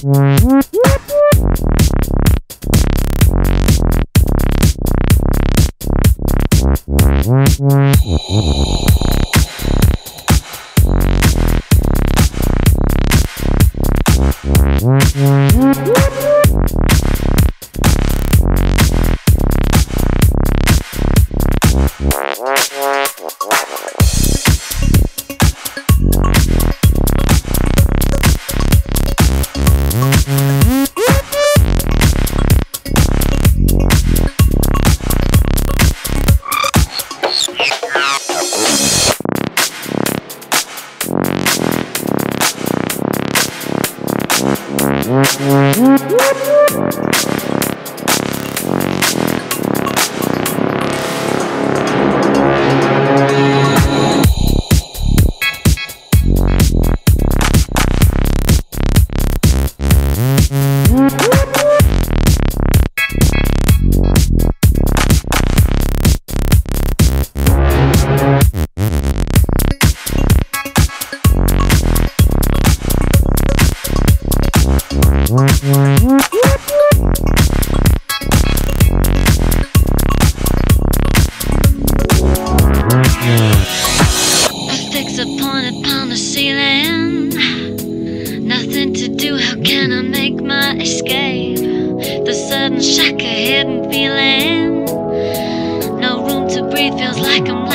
Oh. cannot escape the sudden shock of hidden feeling. No room to breathe, feels like I'm.